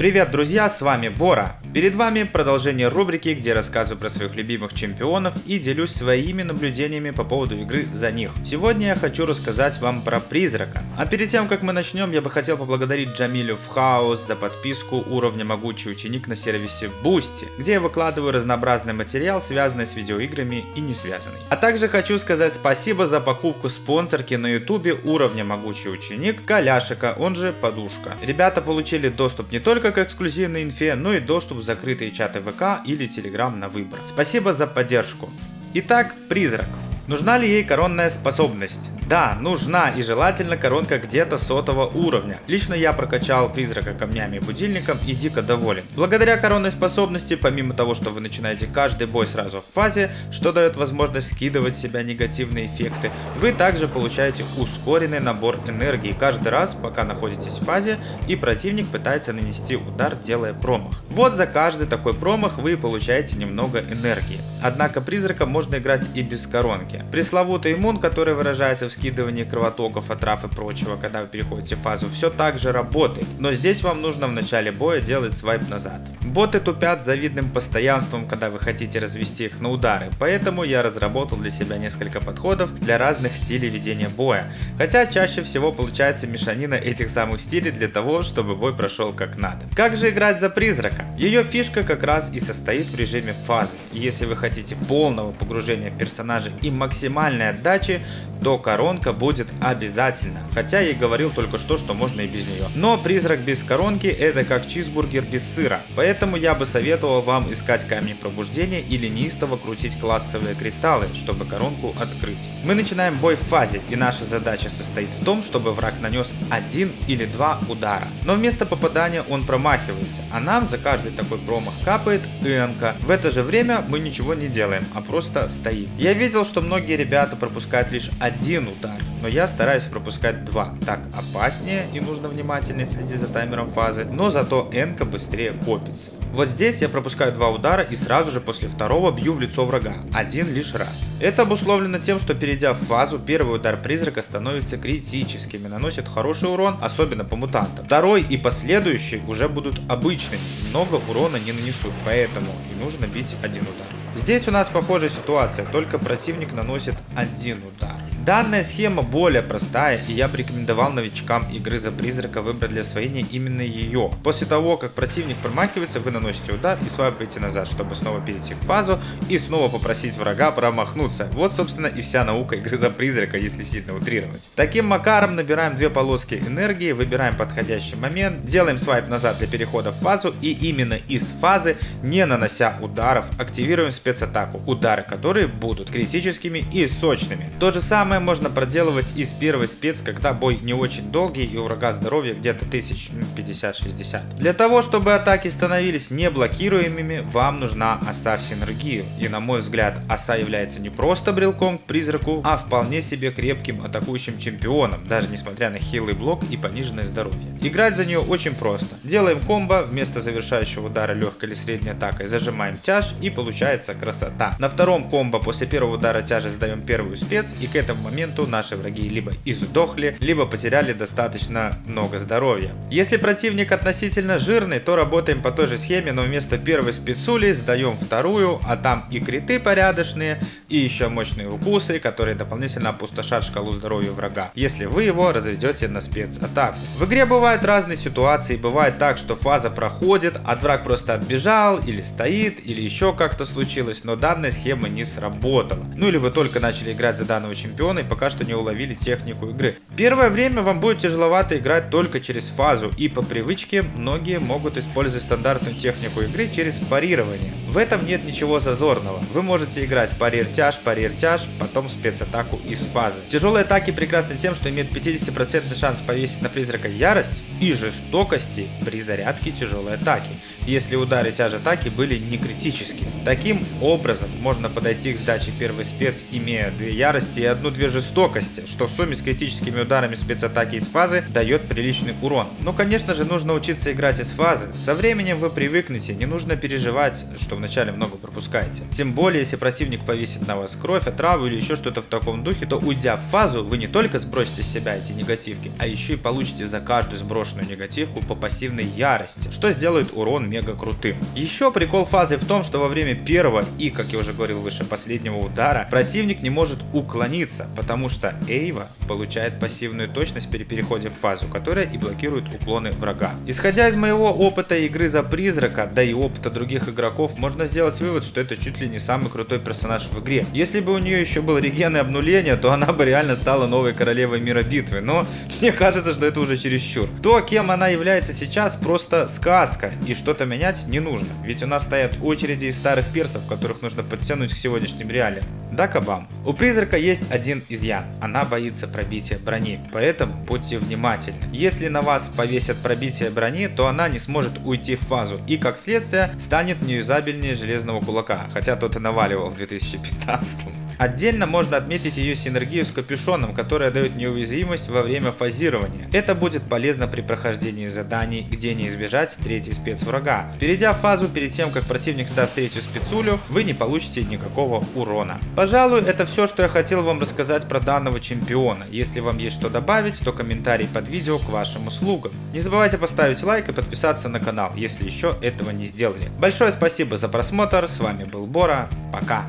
Привет, друзья, с вами Бора. Перед вами продолжение рубрики, где рассказываю про своих любимых чемпионов и делюсь своими наблюдениями по поводу игры за них. Сегодня я хочу рассказать вам про Призрака. А перед тем, как мы начнем, я бы хотел поблагодарить Джамилю в Хаос за подписку уровня Могучий Ученик на сервисе Boosty, где я выкладываю разнообразный материал, связанный с видеоиграми и не связанный. А также хочу сказать спасибо за покупку спонсорки на ютубе уровня Могучий Ученик Каляшика, он же Подушка. Ребята получили доступ не только к эксклюзивной инфе, но и доступ в закрытые чаты ВК или Телеграм на выбор. Спасибо за поддержку. Итак, призрак. Нужна ли ей коронная способность? Да, нужна и желательно коронка где-то сотого уровня. Лично я прокачал призрака камнями и будильником и дико доволен. Благодаря коронной способности, помимо того, что вы начинаете каждый бой сразу в фазе, что дает возможность скидывать с себя негативные эффекты, вы также получаете ускоренный набор энергии каждый раз, пока находитесь в фазе и противник пытается нанести удар, делая промах. Вот за каждый такой промах вы получаете немного энергии. Однако призрака можно играть и без коронки. Пресловутый иммун, который выражается в скидывание кровотоков, отрав и прочего, когда вы переходите в фазу, все так же работает. Но здесь вам нужно в начале боя делать свайп назад. Боты тупят завидным постоянством, когда вы хотите развести их на удары, поэтому я разработал для себя несколько подходов для разных стилей ведения боя. Хотя чаще всего получается мешанина этих самых стилей для того, чтобы бой прошел как надо. Как же играть за призрака? Ее фишка как раз и состоит в режиме фазы. Если вы хотите полного погружения персонажа и максимальной отдачи, то коронка будет обязательно. Хотя я и говорил только что, что можно и без нее. Но призрак без коронки это как чизбургер без сыра. Поэтому я бы советовал вам искать камни пробуждения или неистово крутить классовые кристаллы, чтобы коронку открыть. Мы начинаем бой в фазе и наша задача состоит в том, чтобы враг нанес один или два удара. Но вместо попадания он промахивается, а нам за каждый такой промах капает энка. В это же время мы ничего не делаем, а просто стоим. Я видел, что многие ребята пропускают лишь один удар но я стараюсь пропускать два. Так опаснее и нужно внимательно следить за таймером фазы, но зато энка быстрее копится. Вот здесь я пропускаю два удара и сразу же после второго бью в лицо врага, один лишь раз. Это обусловлено тем, что перейдя в фазу, первый удар призрака становится критическим и наносит хороший урон, особенно по мутантам. Второй и последующий уже будут обычными, много урона не нанесут, поэтому и нужно бить один удар. Здесь у нас похожая ситуация, только противник наносит один удар. Данная схема более простая, и я бы рекомендовал новичкам игры за призрака выбрать для освоения именно ее. После того, как противник промахивается, вы наносите удар и свайпаете назад, чтобы снова перейти в фазу и снова попросить врага промахнуться. Вот, собственно, и вся наука игры за призрака, если сильно утрировать. Таким макаром набираем две полоски энергии, выбираем подходящий момент, делаем свайп назад для перехода в фазу и именно из фазы, не нанося ударов, активируем спецатаку, удары которые будут критическими и сочными. То же самое самое можно проделывать из первой спец, когда бой не очень долгий и у врага здоровья где-то 1050-60. Для того, чтобы атаки становились неблокируемыми, вам нужна оса в синергию. И на мой взгляд, оса является не просто брелком к призраку, а вполне себе крепким атакующим чемпионом, даже несмотря на хилый блок и пониженное здоровье. Играть за нее очень просто. Делаем комбо, вместо завершающего удара легкой или средней атакой зажимаем тяж и получается красота. На втором комбо после первого удара тяжи сдаем первую спец и к этому моменту наши враги либо издохли, либо потеряли достаточно много здоровья. Если противник относительно жирный, то работаем по той же схеме, но вместо первой спецули сдаем вторую, а там и криты порядочные, и еще мощные укусы, которые дополнительно опустошат шкалу здоровья врага, если вы его разведете на спецатаку. В игре бывают разные ситуации, бывает так, что фаза проходит, а враг просто отбежал, или стоит, или еще как-то случилось, но данная схема не сработала. Ну или вы только начали играть за данного чемпиона, и пока что не уловили технику игры. Первое время вам будет тяжеловато играть только через фазу, и по привычке многие могут использовать стандартную технику игры через парирование. В этом нет ничего зазорного. Вы можете играть парир-тяж, парир-тяж, потом спецатаку из фазы. Тяжелые атаки прекрасны тем, что имеют 50% шанс повесить на призрака ярость и жестокости при зарядке тяжелой атаки, если удары тяж атаки были не критические. Таким образом, можно подойти к сдаче первой спец, имея две ярости и одну две жестокости, что в сумме с критическими ударами спецатаки из фазы дает приличный урон. Но конечно же нужно учиться играть из фазы. Со временем вы привыкнете, не нужно переживать, что вначале много пропускаете. Тем более, если противник повесит на вас кровь, отраву или еще что-то в таком духе, то уйдя в фазу, вы не только сбросите с себя эти негативки, а еще и получите за каждую сброшенную негативку по пассивной ярости, что сделает урон мега крутым. Еще прикол фазы в том, что во время первого и, как я уже говорил выше, последнего удара, противник не может уклониться, потому что Эйва получает пассивную точность при переходе в фазу, которая и блокирует уклоны врага. Исходя из моего опыта игры за призрака, да и опыта других игроков, можно сделать вывод, что это чуть ли не самый крутой персонаж в игре. Если бы у нее еще был реген и обнуление, то она бы реально стала новой королевой мира битвы, но мне кажется, что это уже чересчур. То, кем она является сейчас, просто сказка, и что-то менять не нужно, ведь у нас стоят очереди из старых персов, которых нужно подтянуть к сегодняшним реалиям. Да, Кабам? У призрака есть один изъян, она боится пробития брони, поэтому будьте внимательны. Если на вас повесят пробитие брони, то она не сможет уйти в фазу и, как следствие, станет неюзабельнее железного кулака, хотя тот и наваливал в 2015 Отдельно можно отметить ее синергию с капюшоном, которая дает неуязвимость во время фазирования. Это будет полезно при прохождении заданий, где не избежать третий спецврага. Перейдя в фазу перед тем, как противник сдаст третью спецулю, вы не получите никакого урона. Пожалуй, это все, что я хотел вам рассказать про данного чемпиона. Если вам есть что добавить, то комментарий под видео к вашим услугам. Не забывайте поставить лайк и подписаться на канал, если еще этого не сделали. Большое спасибо за просмотр, с вами был Бора, пока.